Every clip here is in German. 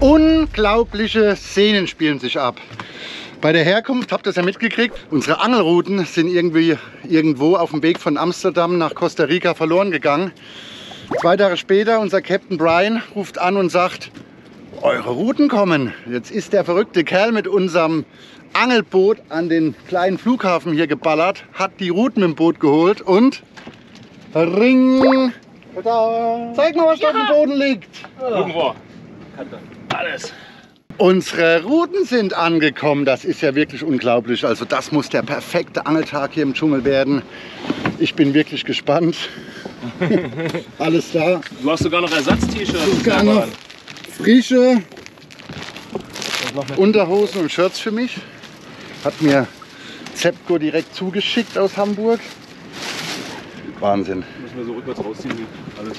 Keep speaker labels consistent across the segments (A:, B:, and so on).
A: Unglaubliche Szenen spielen sich ab. Bei der Herkunft, habt ihr es ja mitgekriegt, unsere Angelrouten sind irgendwie irgendwo auf dem Weg von Amsterdam nach Costa Rica verloren gegangen. Zwei Tage später, unser Captain Brian ruft an und sagt, eure Routen kommen. Jetzt ist der verrückte Kerl mit unserem Angelboot an den kleinen Flughafen hier geballert, hat die Routen dem Boot geholt und Ring! Tada. Zeig mal, was da auf dem Boden liegt.
B: Irgendwo. Alles.
A: Unsere Routen sind angekommen. Das ist ja wirklich unglaublich. Also das muss der perfekte Angeltag hier im Dschungel werden. Ich bin wirklich gespannt. Alles da.
B: Du hast sogar noch Ersatz-T-Shirts.
A: Sogar noch frische Unterhosen und Shirts für mich. Hat mir Zepco direkt zugeschickt aus Hamburg. Wahnsinn.
B: Müssen wir so rückwärts rausziehen. Alles.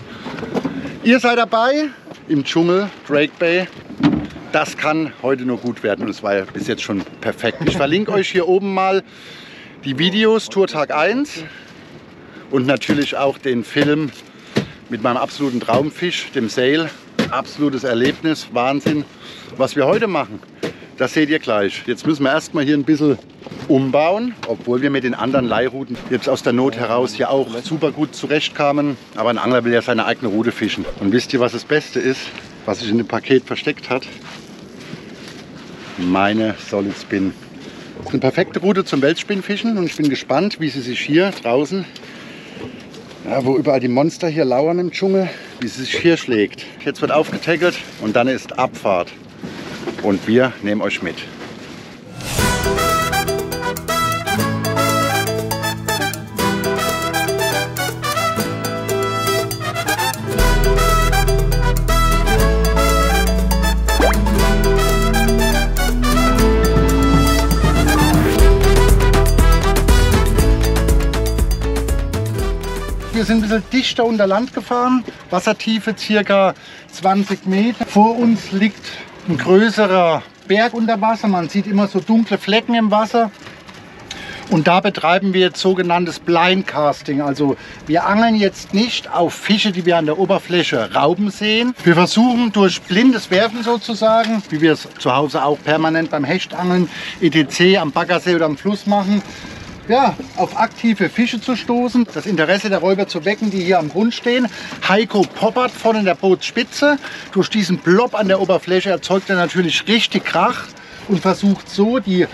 A: Ihr seid dabei im Dschungel Drake Bay. Das kann heute nur gut werden und es war ja bis jetzt schon perfekt. Ich verlinke euch hier oben mal die Videos Tourtag 1 und natürlich auch den Film mit meinem absoluten Traumfisch, dem Sail. Absolutes Erlebnis, Wahnsinn. Was wir heute machen, das seht ihr gleich. Jetzt müssen wir erstmal hier ein bisschen umbauen, obwohl wir mit den anderen Leihrouten jetzt aus der Not heraus hier auch super gut zurechtkamen. Aber ein Angler will ja seine eigene Route fischen. Und wisst ihr, was das Beste ist, was sich in dem Paket versteckt hat? Meine Solid Spin. Das ist eine perfekte Route zum Weltspinnfischen und ich bin gespannt, wie sie sich hier draußen, ja, wo überall die Monster hier lauern im Dschungel, wie sie sich hier schlägt. Jetzt wird aufgetackelt und dann ist Abfahrt. Und wir nehmen euch mit. Bisschen dichter unter Land gefahren. Wassertiefe circa 20 Meter. Vor uns liegt ein größerer Berg unter Wasser. Man sieht immer so dunkle Flecken im Wasser. Und da betreiben wir jetzt sogenanntes Blind Casting. Also wir angeln jetzt nicht auf Fische, die wir an der Oberfläche rauben sehen. Wir versuchen durch blindes Werfen sozusagen, wie wir es zu Hause auch permanent beim Hechtangeln, etc. am Baggersee oder am Fluss machen, ja, auf aktive Fische zu stoßen, das Interesse der Räuber zu wecken, die hier am Grund stehen. Heiko poppert vorne in der Bootsspitze. Durch diesen Blob an der Oberfläche erzeugt er natürlich richtig Krach und versucht so die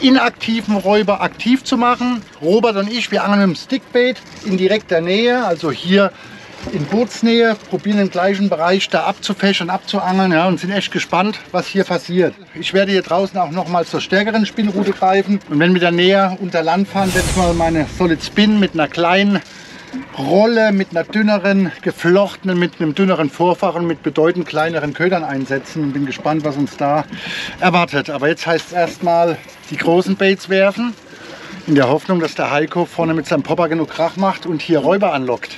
A: inaktiven Räuber aktiv zu machen. Robert und ich, wir angeln mit dem Stickbait in direkter Nähe, also hier in Bootsnähe, probieren im gleichen Bereich da abzufächern, abzuangeln ja, und sind echt gespannt, was hier passiert. Ich werde hier draußen auch noch mal zur stärkeren Spinnrute greifen und wenn wir dann näher unter Land fahren, werde ich mal meine Solid Spin mit einer kleinen Rolle, mit einer dünneren, geflochtenen, mit einem dünneren Vorfach und mit bedeutend kleineren Ködern einsetzen und bin gespannt, was uns da erwartet. Aber jetzt heißt es erstmal die großen Baits werfen, in der Hoffnung, dass der Heiko vorne mit seinem Popper genug Krach macht und hier Räuber anlockt.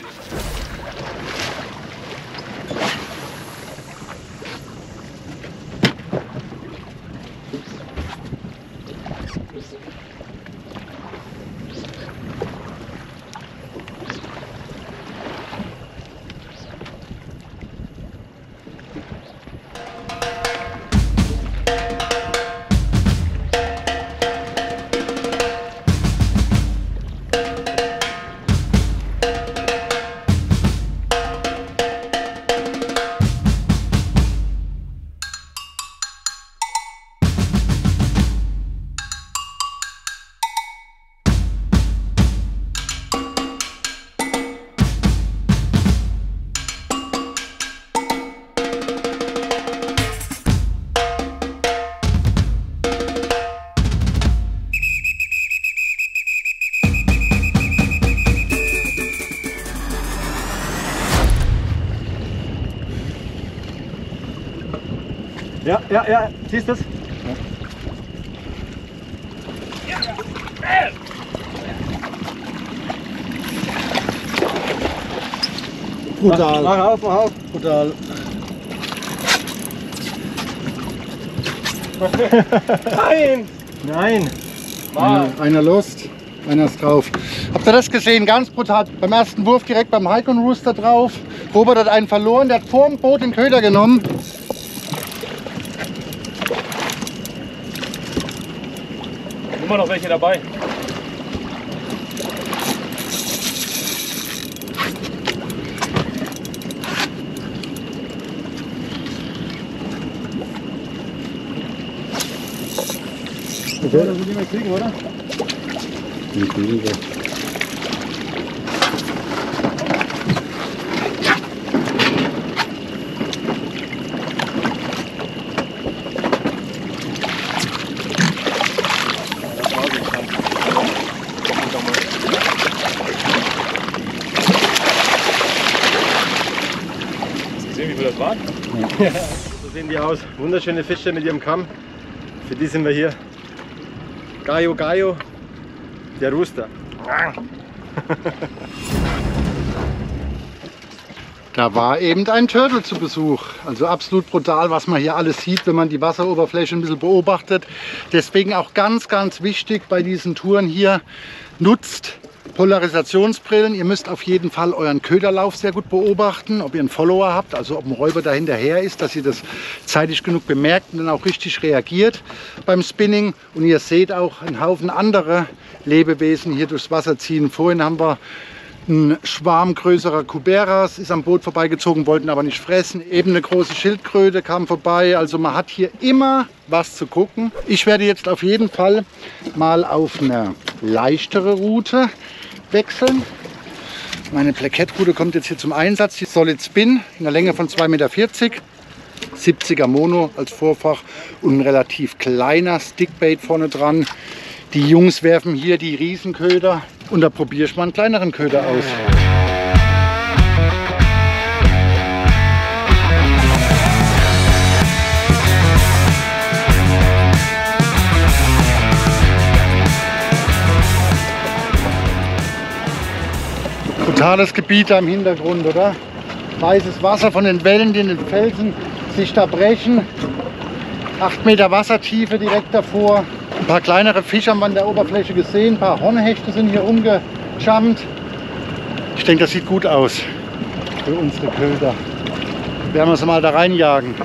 B: Ja, ja, ja. Siehst du es?
A: Brutal.
B: Mach auf, mach auf.
A: Brutal.
B: Nein! Nein!
A: Ja, einer lost, einer ist drauf. Habt ihr das gesehen? Ganz brutal. Beim ersten Wurf direkt beim Heikon Rooster drauf. Robert hat einen verloren, der hat vor dem Boot den Köder genommen.
B: Immer noch welche dabei. Okay. Das wird nicht mehr kriegen, oder?
A: Die kriegen
B: so sehen die aus. Wunderschöne Fische mit ihrem Kamm. Für die sind wir hier. Gaio Gaio, der Rooster.
A: Da war eben ein Turtle zu Besuch. Also absolut brutal, was man hier alles sieht, wenn man die Wasseroberfläche ein bisschen beobachtet. Deswegen auch ganz, ganz wichtig bei diesen Touren hier, nutzt Polarisationsbrillen. Ihr müsst auf jeden Fall euren Köderlauf sehr gut beobachten, ob ihr einen Follower habt, also ob ein Räuber da hinterher ist, dass ihr das zeitig genug bemerkt und dann auch richtig reagiert beim Spinning. Und ihr seht auch einen Haufen andere Lebewesen hier durchs Wasser ziehen. Vorhin haben wir ein Schwarm größerer Kuberas ist am Boot vorbeigezogen, wollten aber nicht fressen. Eben eine große Schildkröte kam vorbei. Also man hat hier immer was zu gucken. Ich werde jetzt auf jeden Fall mal auf eine leichtere Route wechseln. Meine Plakettroute kommt jetzt hier zum Einsatz. Die Solid Spin in der Länge von 2,40 Meter. 70er Mono als Vorfach und ein relativ kleiner Stickbait vorne dran. Die Jungs werfen hier die Riesenköder und da probiere ich mal einen kleineren Köder aus. Brutales Gebiet da im Hintergrund, oder? Weißes Wasser von den Wellen, die in den Felsen sich da brechen. 8 Meter Wassertiefe direkt davor. Ein paar kleinere Fische haben wir an der Oberfläche gesehen. Ein paar Hornhechte sind hier rumgejumpt. Ich denke, das sieht gut aus für unsere Köder. Werden wir sie mal da reinjagen.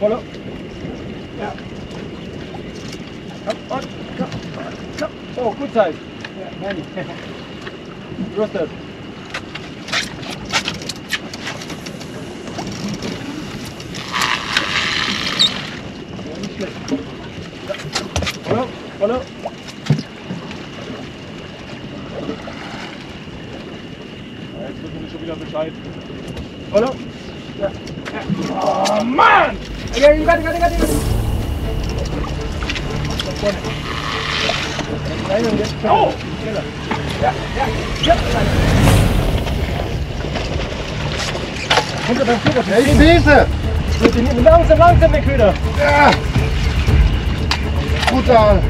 B: Ja, voller. Ja. Komm, und, komm, komm. Oh, gut Zeit. Ja, nein. Rüstet. Ja, nicht Köder.
A: Ich sehe sie!
B: Langsam, langsam, der Köder.
A: Ja. Brutal!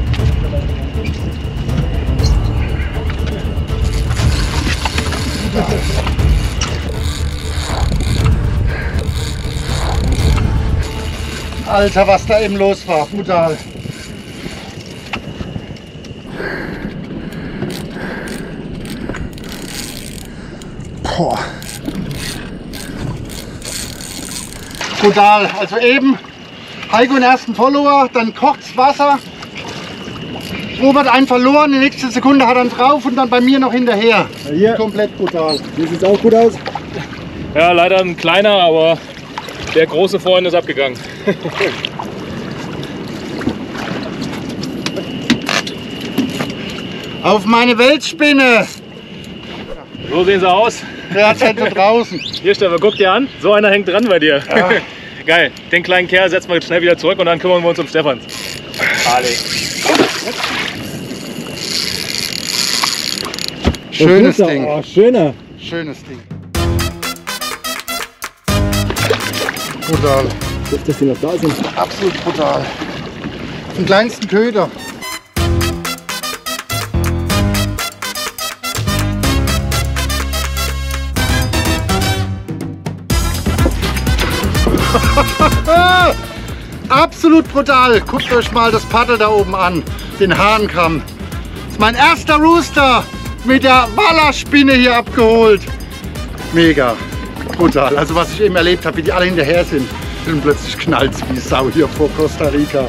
A: Alter, was da eben los war. Brutal. Boah. Brutal. Also eben Heiko den ersten Follower, dann kocht's Wasser. Robert einen verloren, die nächste Sekunde hat er ihn drauf und dann bei mir noch hinterher.
B: Hier,
A: Komplett brutal.
B: hier sieht es auch gut aus.
C: Ja, leider ein kleiner, aber der große vorhin ist abgegangen.
A: Auf meine Weltspinne!
C: So sehen sie aus.
A: Der hat halt so draußen.
C: Hier, Stefan, guck dir an. So einer hängt dran bei dir. Geil. Den kleinen Kerl setzen wir jetzt schnell wieder zurück und dann kümmern wir uns um Stefan. Ale.
A: Schönes Ding.
B: Oh, schöner.
A: Schönes Ding. Brutal.
B: Dass die noch da sind.
A: Absolut brutal. Den kleinsten Köder. Absolut brutal. Guckt euch mal das Paddel da oben an. Den Hahnkamm. Das ist mein erster Rooster. mit der Wallerspinne hier abgeholt. Mega. Brutal. Also was ich eben erlebt habe, wie die alle hinterher sind. Und plötzlich knallt wie Sau hier vor Costa Rica.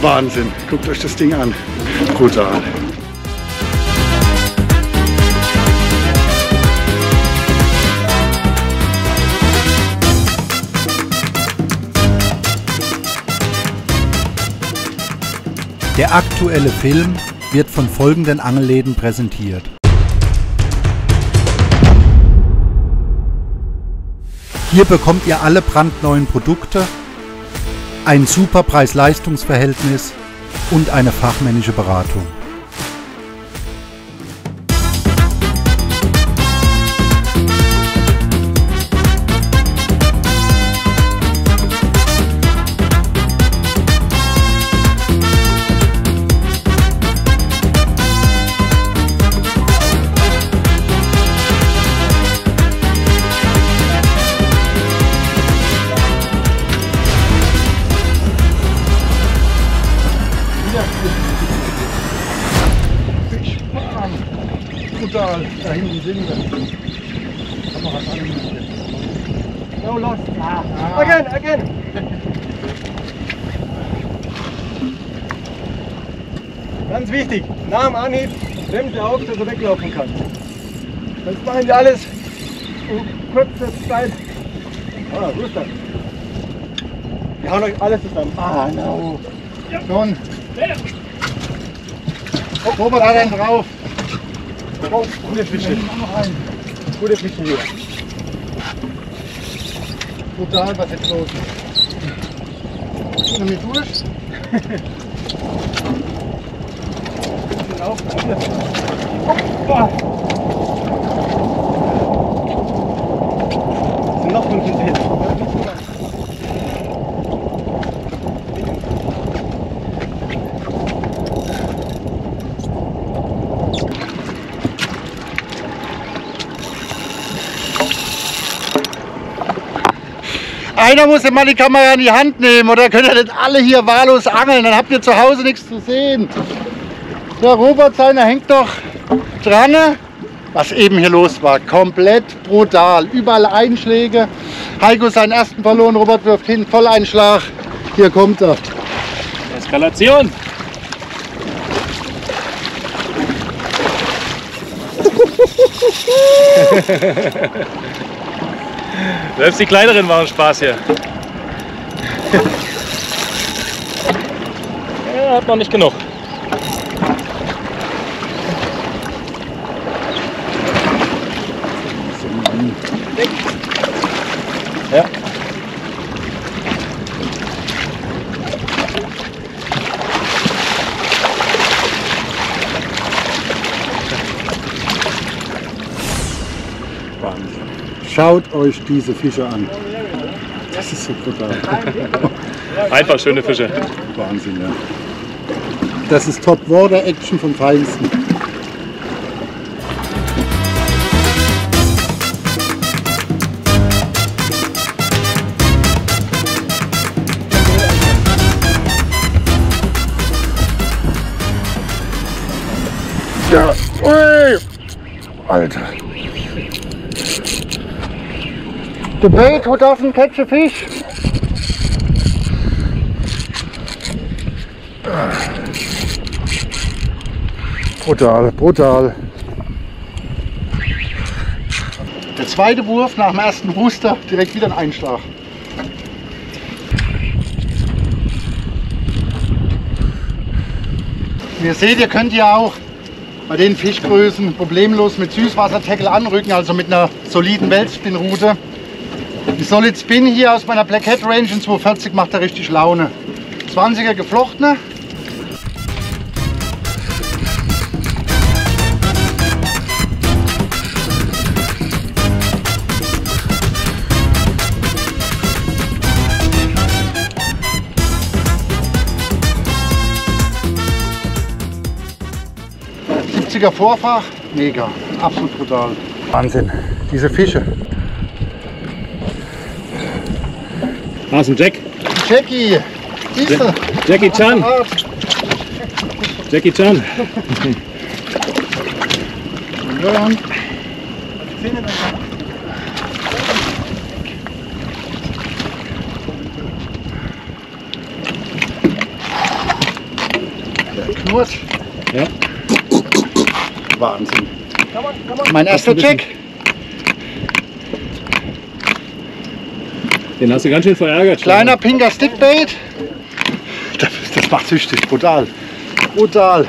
A: Wahnsinn. Guckt euch das Ding an. Brutal.
D: Der aktuelle Film wird von folgenden Angelläden präsentiert. Hier bekommt ihr alle brandneuen Produkte, ein super Preis-Leistungs-Verhältnis und eine fachmännische Beratung.
A: Fischbahn. Brutal. Da hinten sind wir. Kamera an.
B: No lost. Ah. Again, again. Ganz wichtig, nach dem Anhieb Bremse auf, dass er weglaufen kann. Das machen wir alles in kurzer Zeit. Ah, wo ist das? Wir hauen euch alles zusammen.
A: Ah, no. Schon. Robert hat einen drauf.
B: Oh, gute Fische.
A: Noch.
B: Gute Fische hier.
A: Brutal, was jetzt los ist. Sind wir durch?
B: Sind auch viele. Oh, Es sind noch fünf hinter.
A: Einer muss ja mal die Kamera in die Hand nehmen oder könnt ihr nicht alle hier wahllos angeln, dann habt ihr zu Hause nichts zu sehen. Der Robert seiner hängt doch dran. Was eben hier los war, komplett brutal. Überall Einschläge. Heiko seinen ersten verloren, Robert wirft hin, Volleinschlag. Hier kommt er.
C: Eskalation. Selbst die kleineren machen Spaß hier. Ja, hat noch nicht genug. Ja.
A: Wahnsinn. Schaut euch diese Fische an. Das ist so brutal.
C: Einfach schöne Fische.
A: Wahnsinn, ja. Das ist Top Water Action vom Feinsten. Ja, ui. Alter. The bait who doesn't catch a fish. Brutal, brutal. Der zweite Wurf nach dem ersten Booster direkt wieder ein Einschlag. Wie ihr seht, ihr könnt ja auch bei den Fischgrößen problemlos mit Süßwassertackle anrücken, also mit einer soliden Weltspinroute. Die Solid Spin hier aus meiner Black Hat Range in 240 macht da richtig Laune. 20er geflochtene. er Vorfach, mega, absolut brutal. Wahnsinn, diese Fische.
C: Da ist ein Jack.
A: Jackie, diese.
C: Jackie Chan. Jackie Chan.
A: Ja, der knurrt.
C: Ja.
A: Wahnsinn. Mein erster Check.
C: Den hast du ganz schön verärgert.
A: Kleiner pinker Stickbait. Das, das macht süchtig, brutal. Brutal.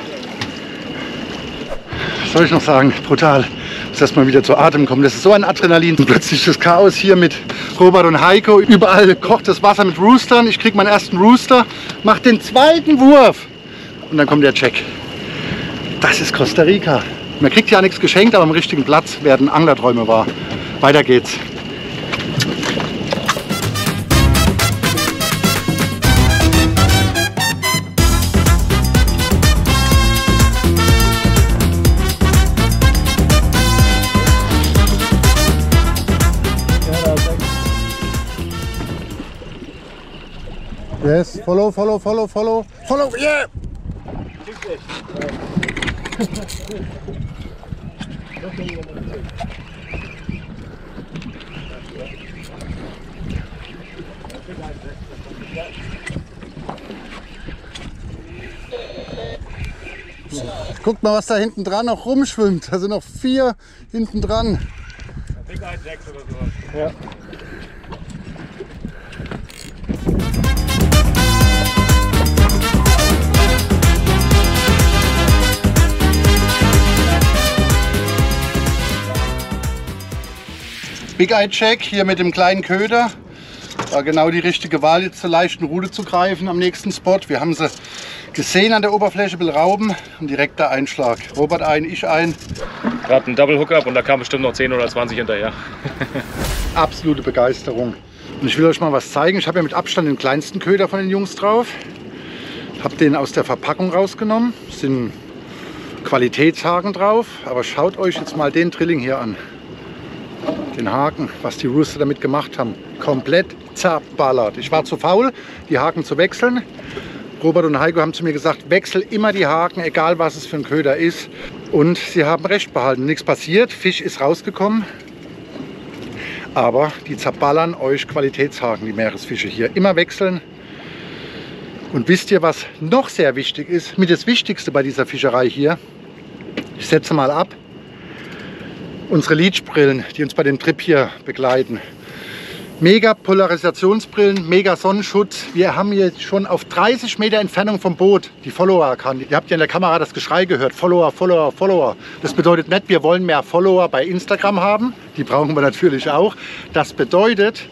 A: Was soll ich noch sagen? Brutal. Muss erst mal wieder zu Atem kommen. Das ist so ein Adrenalin. Und plötzlich das Chaos hier mit Robert und Heiko. Überall kocht das Wasser mit Roostern. Ich krieg meinen ersten Rooster, mach den zweiten Wurf und dann kommt der Check. Das ist Costa Rica. Man kriegt ja nichts geschenkt, aber am richtigen Platz werden Anglerträume wahr. Weiter geht's. Follow, follow, follow, follow, follow, yeah! Guckt mal, was da hinten dran noch rumschwimmt. Da sind noch vier hinten dran.
C: Big Eye Jacks oder sowas.
A: Big Eye Check hier mit dem kleinen Köder. War genau die richtige Wahl, jetzt zur leichten Rute zu greifen am nächsten Spot. Wir haben sie gesehen an der Oberfläche belrauben und direkter Einschlag. Robert ein, ich ein.
C: Gerade ein Double Hookup und da kam bestimmt noch 10 oder 20 hinterher.
A: Absolute Begeisterung. Und ich will euch mal was zeigen. Ich habe ja mit Abstand den kleinsten Köder von den Jungs drauf. Habe den aus der Verpackung rausgenommen. Es sind Qualitätshaken drauf. Aber schaut euch jetzt mal den Drilling hier an. Den Haken, was die Rooster damit gemacht haben. Komplett zerballert. Ich war zu faul, die Haken zu wechseln. Robert und Heiko haben zu mir gesagt, wechsel immer die Haken, egal was es für ein Köder ist. Und sie haben recht behalten. Nichts passiert, Fisch ist rausgekommen. Aber die zerballern euch Qualitätshaken, die Meeresfische hier. Immer wechseln. Und wisst ihr, was noch sehr wichtig ist? Mit das Wichtigste bei dieser Fischerei hier. Ich setze mal ab. Unsere Leachbrillen, die uns bei dem Trip hier begleiten. Mega Polarisationsbrillen, mega Sonnenschutz. Wir haben hier schon auf 30 Meter Entfernung vom Boot die Follower erkannt. Ihr habt ja in der Kamera das Geschrei gehört. Follower, Follower, Follower. Das bedeutet nicht, wir wollen mehr Follower bei Instagram haben. Die brauchen wir natürlich auch. Das bedeutet,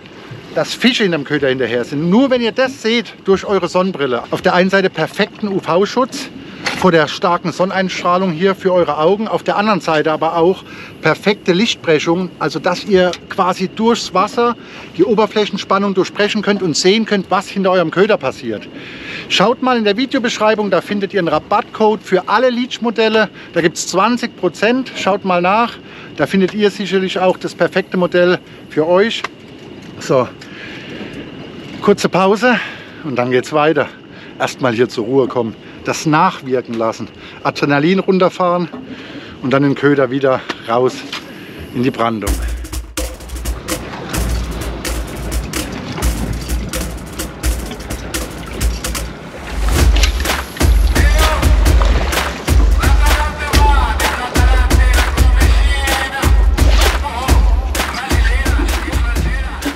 A: dass Fische in dem Köder hinterher sind. Nur wenn ihr das seht durch eure Sonnenbrille. Auf der einen Seite perfekten UV-Schutz vor der starken Sonneneinstrahlung hier für eure Augen. Auf der anderen Seite aber auch perfekte Lichtbrechung, also dass ihr quasi durchs Wasser die Oberflächenspannung durchbrechen könnt und sehen könnt, was hinter eurem Köder passiert. Schaut mal in der Videobeschreibung, da findet ihr einen Rabattcode für alle Leach-Modelle. Da gibt es 20 Prozent. Schaut mal nach. Da findet ihr sicherlich auch das perfekte Modell für euch. So, kurze Pause und dann geht's weiter. Erstmal hier zur Ruhe kommen, das nachwirken lassen, Adrenalin runterfahren und dann den Köder wieder raus in die Brandung.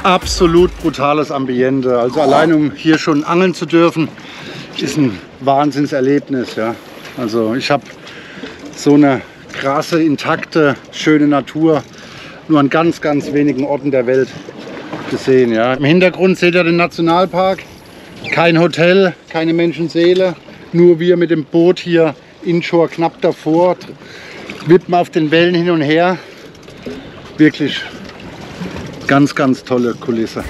A: Absolut brutales Ambiente. Also allein um hier schon angeln zu dürfen, ist ein Wahnsinnserlebnis. Ja. Also ich habe so eine krasse, intakte, schöne Natur nur an ganz, ganz wenigen Orten der Welt gesehen. Ja. Im Hintergrund seht ihr den Nationalpark. Kein Hotel, keine Menschenseele. Nur wir mit dem Boot hier inshore knapp davor. Wippen auf den Wellen hin und her. Wirklich ganz, ganz tolle Kulisse.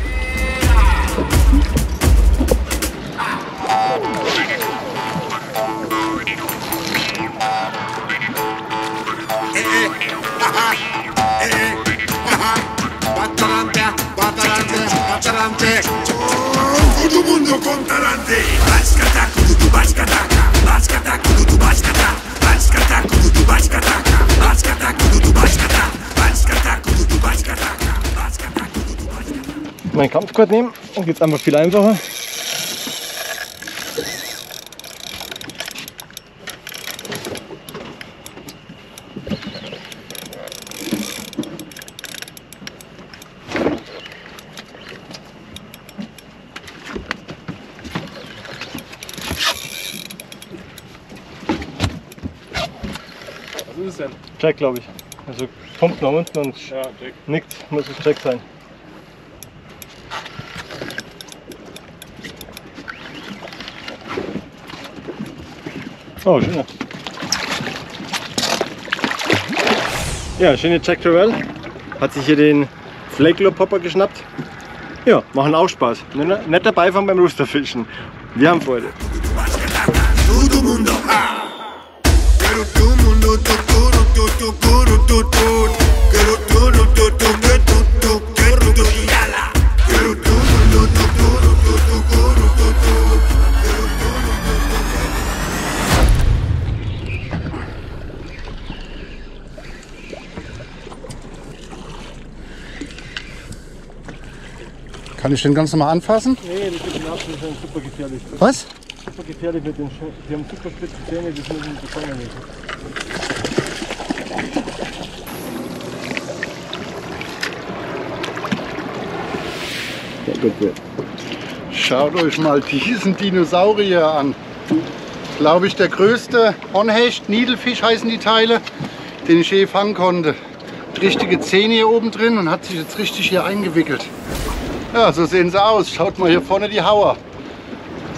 E: adelante. Todo mundo con talante. Bascata, tu bascataca. Bascata, tu bascata. Bascata, tu bascataca. Bascata, tu
B: bascata. Bascata, tu bascataca. Mein Kampfquad nehmen, dann geht's einfach viel einfacher. Jack, glaube ich. Also pumpt nach unten und
C: Ja, Jack.
B: nickt, muss es Jack sein. Oh, schöner. Ja, schöne Jack Terrell. Hat sich hier den Flakelo Popper geschnappt. Ja, machen auch Spaß. Netter Beifang beim Roosterfischen. Wir haben Freude.
A: Kann ich den ganz normal anfassen?
B: Nee, das ist überhaupt nicht super gefährlich.
A: Was?
B: Super gefährlich mit den Sch Die haben super spitze Zähne, das müssen sie fangen müssen.
A: Schaut euch mal diesen Dinosaurier an. Glaube ich der größte Hornhecht, Niedelfisch heißen die Teile, den ich je fangen konnte. Richtige Zähne hier oben drin und hat sich jetzt richtig hier eingewickelt. Ja, so sehen sie aus. Schaut mal hier vorne die Hauer.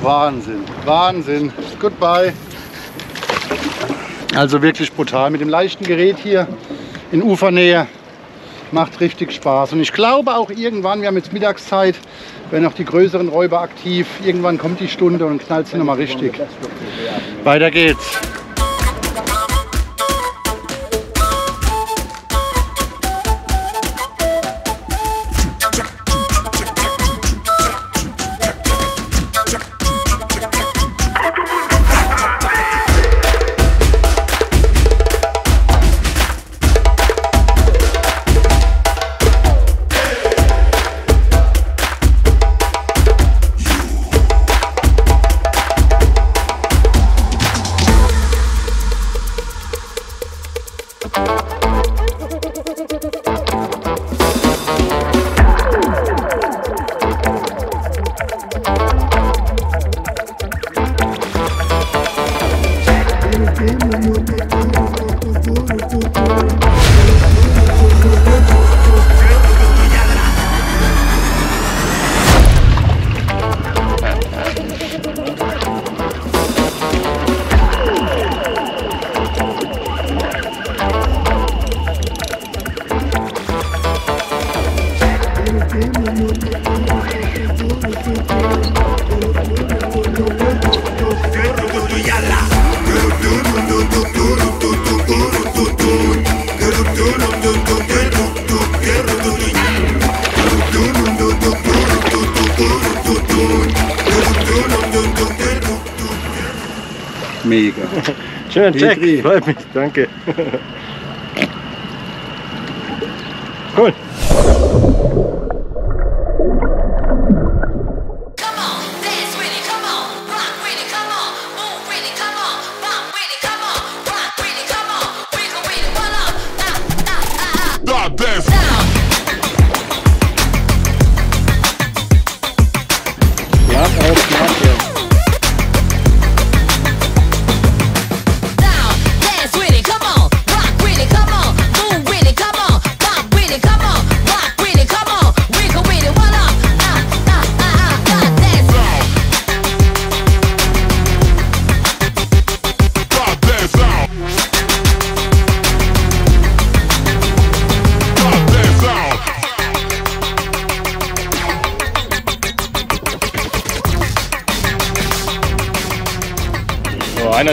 A: Wahnsinn, Wahnsinn. Goodbye. Also wirklich brutal. Mit dem leichten Gerät hier in Ufernähe macht richtig Spaß. Und ich glaube auch irgendwann, wir haben jetzt Mittagszeit, werden auch die größeren Räuber aktiv. Irgendwann kommt die Stunde und knallt sie nochmal richtig. Weiter geht's. Mega.
B: Schöner Jack,
A: Petri.
B: freut mich, danke.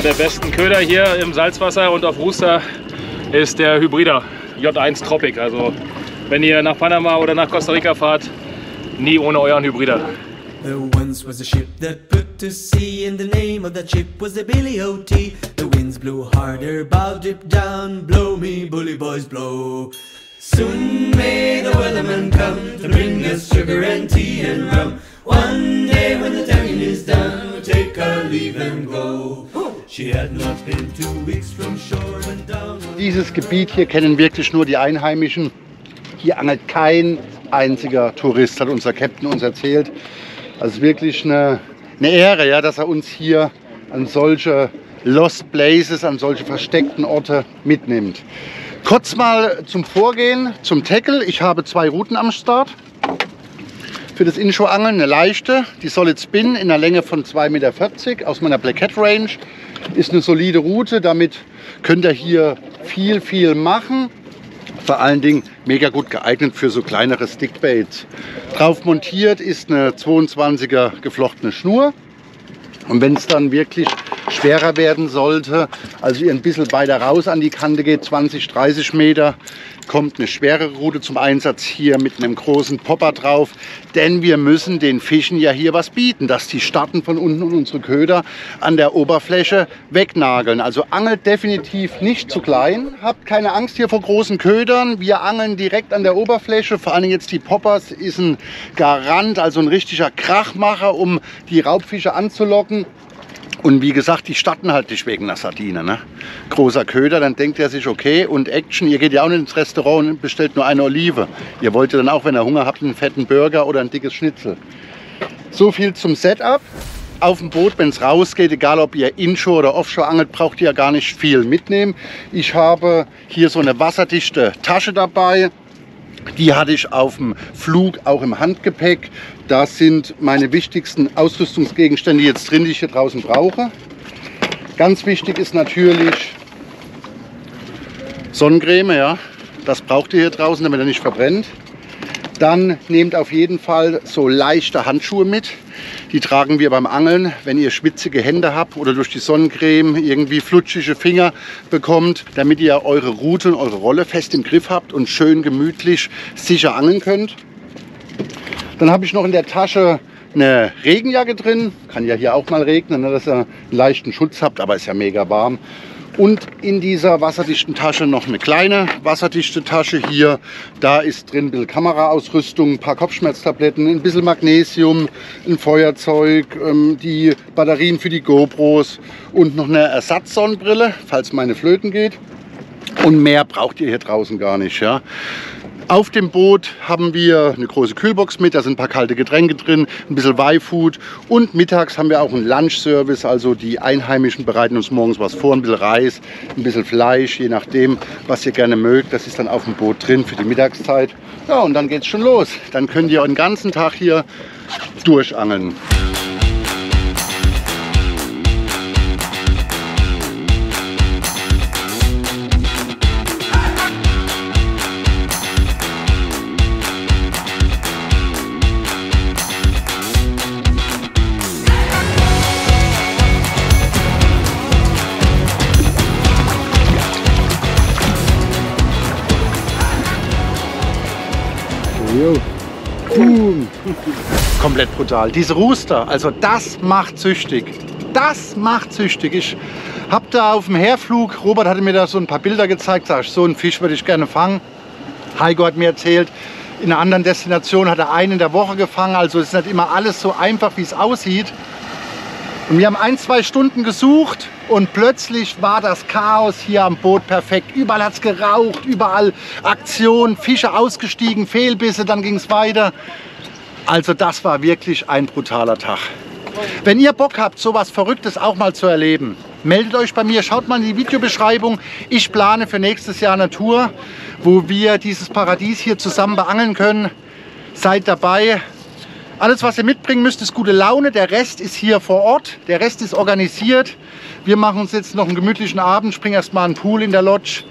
C: einer der besten Köder hier im Salzwasser und auf Rooster ist der Hybrider J1 Tropic. Also wenn ihr nach Panama oder nach Costa Rica fahrt, nie ohne euren Hybrider.
F: There once was a ship that put to sea, and the name of that ship was the Billy O.T. The winds blew harder, bow dip down, blow me, bully boys, blow. Soon may the weatherman come to bring us sugar and tea and rum. One day when the tonguing is done, we'll take our leave and go.
A: Dieses Gebiet hier kennen wirklich nur die Einheimischen. Hier angelt kein einziger Tourist, hat unser Captain uns erzählt. Also wirklich eine, eine Ehre, ja, dass er uns hier an solche Lost Places, an solche versteckten Orte mitnimmt. Kurz mal zum Vorgehen, zum Tackle. Ich habe zwei Routen am Start. Für das Inshore-Angeln eine leichte, die Solid Spin in einer Länge von 2,40 Meter aus meiner Black Cat Range. Ist eine solide Route, damit könnt ihr hier viel, viel machen. Vor allen Dingen mega gut geeignet für so kleinere Stickbaits. Drauf montiert ist eine 22er geflochtene Schnur. Und wenn es dann wirklich schwerer werden sollte, also ihr ein bisschen weiter raus an die Kante geht, 20, 30 Meter, kommt eine schwere Route zum Einsatz hier mit einem großen Popper drauf. Denn wir müssen den Fischen ja hier was bieten, dass die starten von unten und unsere Köder an der Oberfläche wegnageln. Also angelt definitiv nicht zu klein. Habt keine Angst hier vor großen Ködern. Wir angeln direkt an der Oberfläche. Vor allem jetzt die Poppers ist ein Garant, also ein richtiger Krachmacher, um die Raubfische anzulocken. Und wie gesagt, die starten halt nicht wegen einer Sardine. Ne? Großer Köder, dann denkt er sich, okay, und Action, ihr geht ja auch nicht ins Restaurant und bestellt nur eine Olive. Ihr wollt ja dann auch, wenn ihr Hunger habt, einen fetten Burger oder ein dickes Schnitzel. So viel zum Setup. Auf dem Boot, wenn es rausgeht, egal ob ihr Inshore oder Offshore angelt, braucht ihr ja gar nicht viel mitnehmen. Ich habe hier so eine wasserdichte Tasche dabei. Die hatte ich auf dem Flug auch im Handgepäck. Da sind meine wichtigsten Ausrüstungsgegenstände jetzt drin, die ich hier draußen brauche. Ganz wichtig ist natürlich Sonnencreme, ja. Das braucht ihr hier draußen, damit er nicht verbrennt. Dann nehmt auf jeden Fall so leichte Handschuhe mit. Die tragen wir beim Angeln, wenn ihr schwitzige Hände habt oder durch die Sonnencreme irgendwie flutschige Finger bekommt, damit ihr eure Route und eure Rolle fest im Griff habt und schön gemütlich sicher angeln könnt. Dann habe ich noch in der Tasche eine Regenjacke drin. Kann ja hier auch mal regnen, ne, dass ihr einen leichten Schutz habt, aber ist ja mega warm. Und in dieser wasserdichten Tasche noch eine kleine wasserdichte Tasche hier. Da ist drin ein bisschen Kameraausrüstung, ein paar Kopfschmerztabletten, ein bisschen Magnesium, ein Feuerzeug, ähm, die Batterien für die GoPros und noch eine Ersatzsonnenbrille, falls meine Flöten geht. Und mehr braucht ihr hier draußen gar nicht. Ja. Auf dem Boot haben wir eine große Kühlbox mit, da sind ein paar kalte Getränke drin, ein bisschen Y-Food und mittags haben wir auch einen Lunch-Service, also die Einheimischen bereiten uns morgens was vor, ein bisschen Reis, ein bisschen Fleisch, je nachdem, was ihr gerne mögt. Das ist dann auf dem Boot drin für die Mittagszeit. Ja, und dann geht's schon los. Dann könnt ihr den ganzen Tag hier durchangeln. Boom. Komplett brutal. Diese Rooster, also das macht süchtig. Das macht süchtig. Ich habe da auf dem Herflug, Robert hatte mir da so ein paar Bilder gezeigt, sag ich, so einen Fisch würde ich gerne fangen. Heiko hat mir erzählt, in einer anderen Destination hat er einen in der Woche gefangen. Also es ist nicht immer alles so einfach, wie es aussieht. Und wir haben ein, zwei Stunden gesucht und plötzlich war das Chaos hier am Boot perfekt. Überall hat es geraucht, überall Aktion, Fische ausgestiegen, Fehlbisse, dann ging es weiter. Also das war wirklich ein brutaler Tag. Wenn ihr Bock habt, sowas Verrücktes auch mal zu erleben, meldet euch bei mir, schaut mal in die Videobeschreibung. Ich plane für nächstes Jahr eine Tour, wo wir dieses Paradies hier zusammen beangeln können. Seid dabei. Alles, was ihr mitbringen müsst, ist gute Laune. Der Rest ist hier vor Ort. Der Rest ist organisiert. Wir machen uns jetzt noch einen gemütlichen Abend, springen erstmal einen Pool in der Lodge.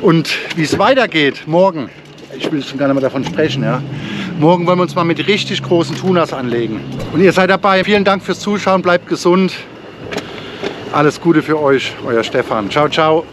A: Und wie es weitergeht, morgen, ich will schon gar nicht mehr davon sprechen, ja. Morgen wollen wir uns mal mit richtig großen Tunas anlegen. Und ihr seid dabei. Vielen Dank fürs Zuschauen. Bleibt gesund. Alles Gute für euch, euer Stefan. Ciao, ciao.